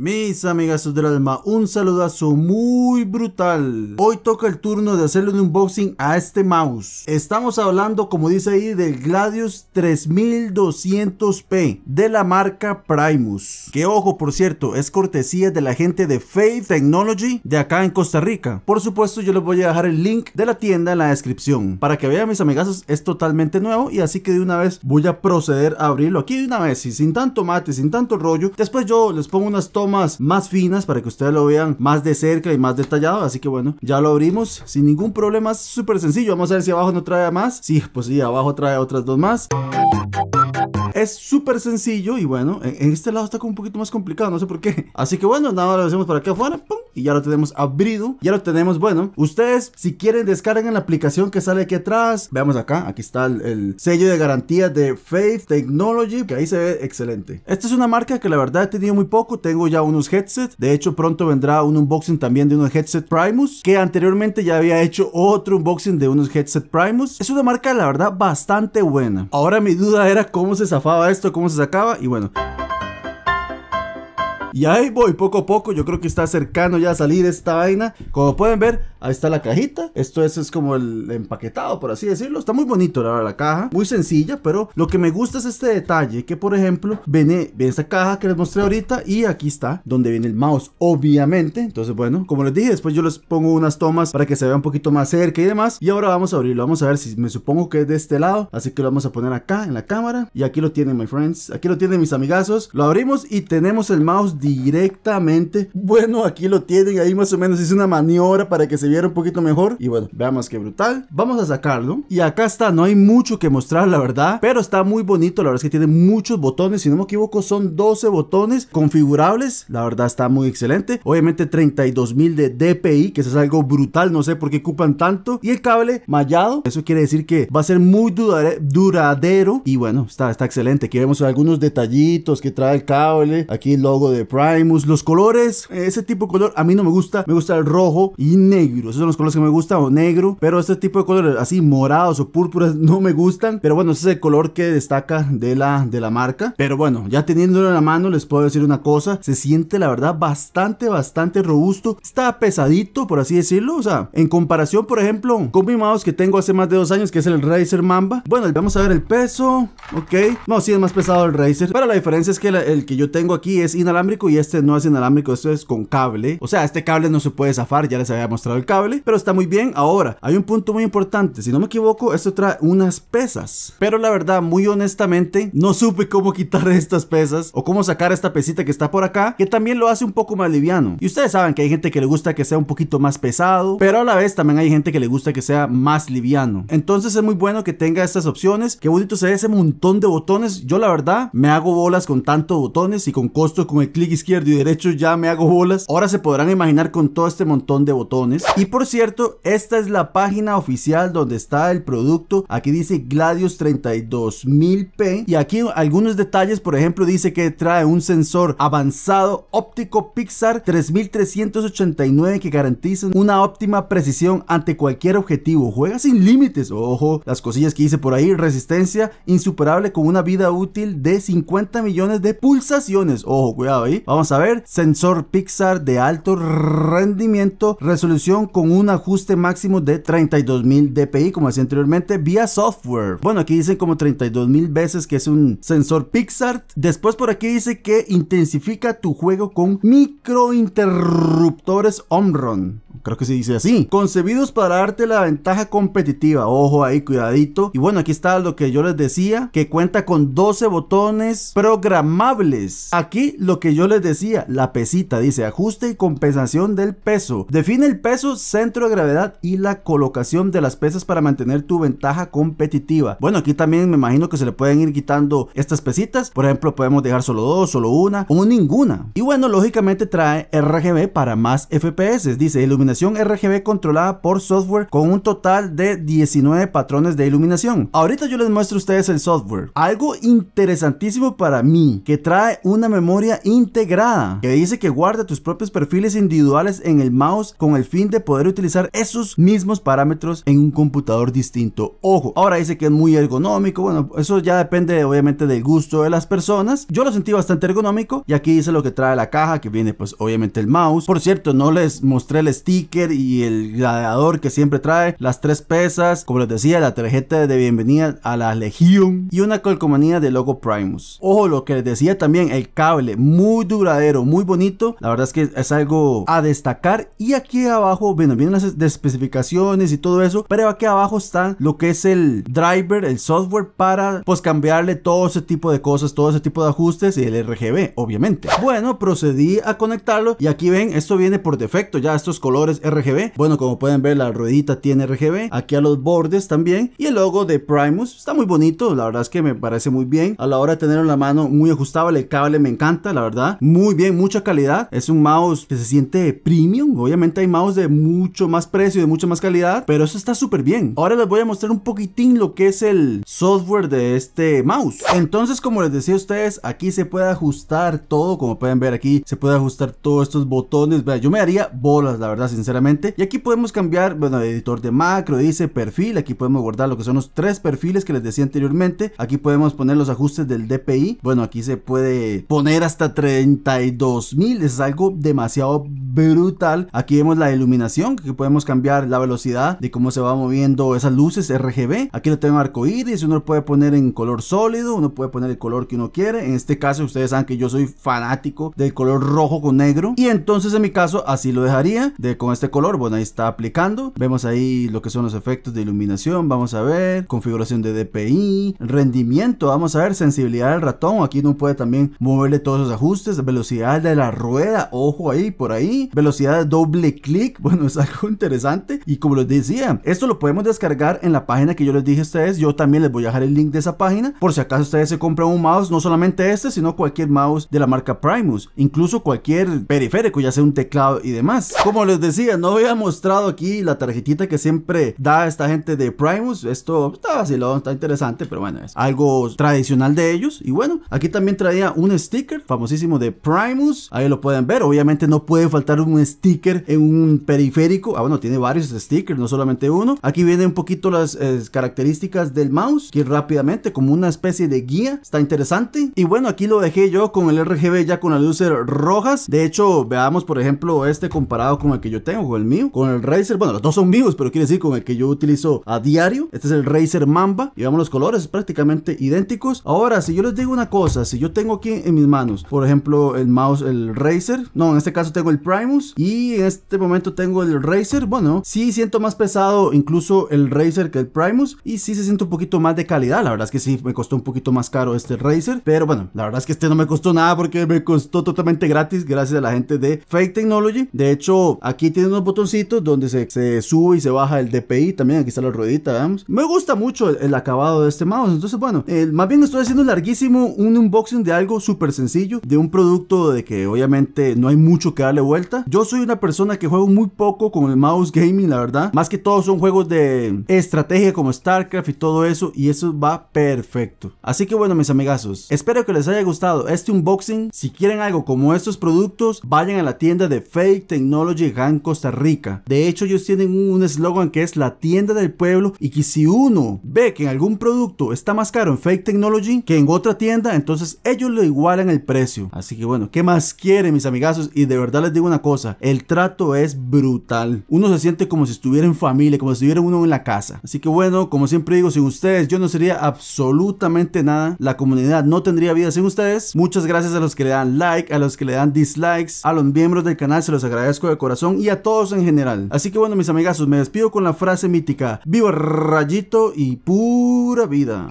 Mis amigas del alma, un saludazo muy brutal. Hoy toca el turno de hacerle un unboxing a este mouse. Estamos hablando, como dice ahí, del Gladius 3200P de la marca Primus. Que ojo, por cierto, es cortesía de la gente de Faith Technology de acá en Costa Rica. Por supuesto, yo les voy a dejar el link de la tienda en la descripción. Para que vean, mis amigazos, es totalmente nuevo y así que de una vez voy a proceder a abrirlo aquí de una vez y sin tanto mate, sin tanto rollo. Después yo les pongo unas tomas más finas para que ustedes lo vean más de cerca y más detallado. Así que bueno, ya lo abrimos sin ningún problema. Es súper sencillo. Vamos a ver si abajo no trae más. Sí, pues sí, abajo trae otras dos más. Es súper sencillo y bueno, en, este lado está como un poquito más complicado, no sé por qué. Así que bueno, nada, lo hacemos por aquí afuera, y ya lo tenemos abrido. Ya lo tenemos, bueno, ustedes si quieren descarguen la aplicación que sale aquí atrás. Veamos acá, aquí está el, sello de garantía de Faith Technology, que ahí se ve excelente. Esta es una marca que la verdad he tenido muy poco, tengo ya unos headsets. De hecho, pronto vendrá un unboxing también de unos headset Primus, que anteriormente ya había hecho otro unboxing de unos headset Primus. Es una marca, la verdad, bastante buena. Ahora mi duda era cómo se esto, cómo se sacaba, y bueno. Y ahí voy poco a poco, yo creo que está cercano ya a salir esta vaina. Como pueden ver, ahí está la cajita. Esto es, es como el empaquetado, por así decirlo. Está muy bonito la, la caja, muy sencilla, pero lo que me gusta es este detalle, que por ejemplo, viene, viene esta caja que les mostré ahorita y aquí está, donde viene el mouse, obviamente. Entonces, bueno, como les dije, después yo les pongo unas tomas para que se vea un poquito más cerca y demás. Y ahora vamos a abrirlo, vamos a ver si me supongo que es de este lado. Así que lo vamos a poner acá en la cámara. Y aquí lo tienen, my friends. Aquí lo tienen mis amigazos. Lo abrimos y tenemos el mouse directamente. Bueno, aquí lo tienen, ahí más o menos hice una maniobra para que se un poquito mejor. Y bueno, veamos qué brutal. Vamos a sacarlo. Y acá está, no hay mucho que mostrar, la verdad. Pero está muy bonito, la verdad es que tiene muchos botones. Si no me equivoco, son 12 botones configurables. La verdad está muy excelente. Obviamente 32.000 de DPI, que es algo brutal. No sé por qué ocupan tanto. Y el cable mallado, eso quiere decir que va a ser muy duradero. Y bueno, está, está excelente. Aquí vemos algunos detallitos que trae el cable. Aquí el logo de Primus. Los colores, ese tipo de color a mí no me gusta. Me gusta el rojo y negro. Esos son los colores que me gustan o negro. Pero este tipo de colores así morados o púrpuras no me gustan. Pero bueno, ese es el color que destaca de la, de la marca. Pero bueno, ya teniéndolo en la mano les puedo decir una cosa. Se siente la verdad bastante, bastante robusto. Está pesadito, por así decirlo. O sea, en comparación, por ejemplo, con mi mouse que tengo hace más de dos años, que es el Razer Mamba. Bueno, vamos a ver el peso. Ok. No, sí es más pesado el Razer. Pero la diferencia es que el que yo tengo aquí es inalámbrico y este no es inalámbrico, esto es con cable. O sea, este cable no se puede zafar, ya les había mostrado el pero está muy bien. Ahora, hay un punto muy importante, si no me equivoco, esto trae unas pesas. Pero la verdad, muy honestamente, no supe cómo quitar estas pesas o cómo sacar esta pesita que está por acá, que también lo hace un poco más liviano. Y ustedes saben que hay gente que le gusta que sea un poquito más pesado, pero a la vez también hay gente que le gusta que sea más liviano. Entonces es muy bueno que tenga estas opciones. Qué bonito se ese montón de botones. Yo la verdad me hago bolas con tantos botones y con costo con el clic izquierdo y derecho ya me hago bolas. Ahora se podrán imaginar con todo este montón de botones. Y por cierto, esta es la página oficial donde está el producto. Aquí dice Gladius 32000P. Y aquí algunos detalles, por ejemplo, dice que trae un sensor avanzado óptico Pixar 3389 que garantiza una óptima precisión ante cualquier objetivo. Juega sin límites. Ojo, las cosillas que dice por ahí. Resistencia insuperable con una vida útil de 50 millones de pulsaciones. Ojo, cuidado ahí. Vamos a ver, sensor Pixar de alto rendimiento, resolución con un ajuste máximo de 32.000 dpi, como decía anteriormente, vía software. Bueno, aquí dicen como 32.000 veces que es un sensor Pixar. Después por aquí dice que intensifica tu juego con microinterruptores Omron creo que se dice así, concebidos para darte la ventaja competitiva, ojo ahí, cuidadito. Y bueno, aquí está lo que yo les decía, que cuenta con 12 botones programables. Aquí lo que yo les decía, la pesita, dice ajuste y compensación del peso. Define el peso, centro de gravedad y la colocación de las pesas para mantener tu ventaja competitiva. Bueno, aquí también me imagino que se le pueden ir quitando estas pesitas. Por ejemplo, podemos dejar solo dos, solo una o ninguna. Y bueno, lógicamente trae RGB para más FPS. Dice iluminación RGB controlada por software con un total de 19 patrones de iluminación. Ahorita yo les muestro a ustedes el software. Algo interesantísimo para mí, que trae una memoria integrada, que dice que guarda tus propios perfiles individuales en el mouse con el fin de poder utilizar esos mismos parámetros en un computador distinto. Ojo, ahora dice que es muy ergonómico, bueno, eso ya depende obviamente del gusto de las personas. Yo lo sentí bastante ergonómico y aquí dice lo que trae la caja, que viene pues obviamente el mouse. Por cierto, no les mostré el y el gladiador que siempre trae, las tres pesas, como les decía, la tarjeta de bienvenida a la Legión y una colcomanía de logo Primus. Ojo, lo que les decía también, el cable muy duradero, muy bonito. La verdad es que es algo a destacar. Y aquí abajo, bueno, vienen las especificaciones y todo eso, pero aquí abajo está lo que es el driver, el software para pues cambiarle todo ese tipo de cosas, todo ese tipo de ajustes y el RGB, obviamente. Bueno, procedí a conectarlo y aquí ven, esto viene por defecto ya estos colores RGB. Bueno, como pueden ver, la ruedita tiene RGB, aquí a los bordes también y el logo de Primus está muy bonito, la verdad es que me parece muy bien. A la hora de tenerlo en la mano, muy ajustable, el cable me encanta, la verdad, muy bien, mucha calidad. Es un mouse que se siente premium, obviamente hay mouse de mucho más precio, de mucha más calidad, pero eso está súper bien. Ahora les voy a mostrar un poquitín lo que es el software de este mouse. Entonces, como les decía a ustedes, aquí se puede ajustar todo, como pueden ver aquí, se puede ajustar todos estos botones. Yo me haría bolas, la verdad, sinceramente. Y aquí podemos cambiar, bueno, editor de macro, dice perfil, aquí podemos guardar lo que son los tres perfiles que les decía anteriormente. Aquí podemos poner los ajustes del DPI. Bueno, aquí se puede poner hasta 32 mil, es algo demasiado brutal. Aquí vemos la iluminación, que podemos cambiar la velocidad de cómo se va moviendo esas luces RGB. Aquí lo tengo arco iris, uno lo puede poner en color sólido, uno puede poner el color que uno quiere. En este caso, ustedes saben que yo soy fanático del color rojo con negro. Y entonces en mi caso, así lo dejaría de este color. Bueno, ahí está aplicando. Vemos ahí lo que son los efectos de iluminación. Vamos a ver, configuración de DPI, rendimiento. Vamos a ver, sensibilidad del ratón. Aquí uno puede también moverle todos los ajustes. Velocidad de la rueda, ojo ahí, por ahí. Velocidad de doble clic. Bueno, es algo interesante. Y como les decía, esto lo podemos descargar en la página que yo les dije a ustedes. Yo también les voy a dejar el link de esa página. Por si acaso ustedes se compran un mouse, no solamente este, sino cualquier mouse de la marca Primus. Incluso cualquier periférico, ya sea un teclado y demás. Como les decía, no había mostrado aquí la tarjetita que siempre da esta gente de Primus. Esto está vacilón, está interesante, pero bueno, es algo tradicional de ellos. Y bueno, aquí también traía un sticker famosísimo de Primus. Ahí lo pueden ver. Obviamente no puede faltar un sticker en un periférico. Ah, bueno, tiene varios stickers, no solamente uno. Aquí viene un poquito las eh, características del mouse, que rápidamente como una especie de guía. Está interesante. Y bueno, aquí lo dejé yo con el RGB ya con las luces rojas. De hecho, veamos por ejemplo este comparado con el que yo tengo, con el mío. Con el Razer, bueno, los dos son míos, pero quiere decir con el que yo utilizo a diario. Este es el Razer Mamba. Y los colores prácticamente idénticos. Ahora, si yo les digo una cosa, si yo tengo aquí en mis manos, por ejemplo, el mouse, el Razer. No, en este caso tengo el Primus. Y en este momento tengo el Razer. Bueno, sí siento más pesado incluso el Razer que el Primus. Y sí se siente un poquito más de calidad. La verdad es que sí me costó un poquito más caro este Razer. Pero bueno, la verdad es que este no me costó nada porque me costó totalmente gratis gracias a la gente de Fake Technology. De hecho, aquí tiene unos botoncitos donde se, se sube y se baja el DPI. También aquí está la ruedita, veamos. Me gusta mucho el, acabado de este mouse. Entonces, bueno, el, más bien estoy haciendo larguísimo un unboxing de algo súper sencillo. De un producto de que obviamente no hay mucho que darle vuelta. Yo soy una persona que juego muy poco con el mouse gaming, la verdad. Más que todo son juegos de estrategia como StarCraft y todo eso. Y eso va perfecto. Así que bueno, mis amigazos, espero que les haya gustado este unboxing. Si quieren algo como estos productos, vayan a la tienda de Fake Technology GAN Costa Rica. De hecho, ellos tienen un eslogan que es la tienda del pueblo y que si uno ve que en algún producto está más caro en Fake Technology que en otra tienda, entonces ellos lo igualan el precio. Así que bueno, ¿qué más quieren mis amigazos? Y de verdad les digo una cosa, el trato es brutal. Uno se siente como si estuviera en familia, como si estuviera uno en la casa. Así que bueno, como siempre digo, sin ustedes yo no sería absolutamente nada. La comunidad no tendría vida sin ustedes. Muchas gracias a los que le dan like, a los que le dan dislikes, a los miembros del canal, se los agradezco de corazón y todos en general. Así que bueno, mis amigazos, me despido con la frase mítica: Viva Rayito y pura vida.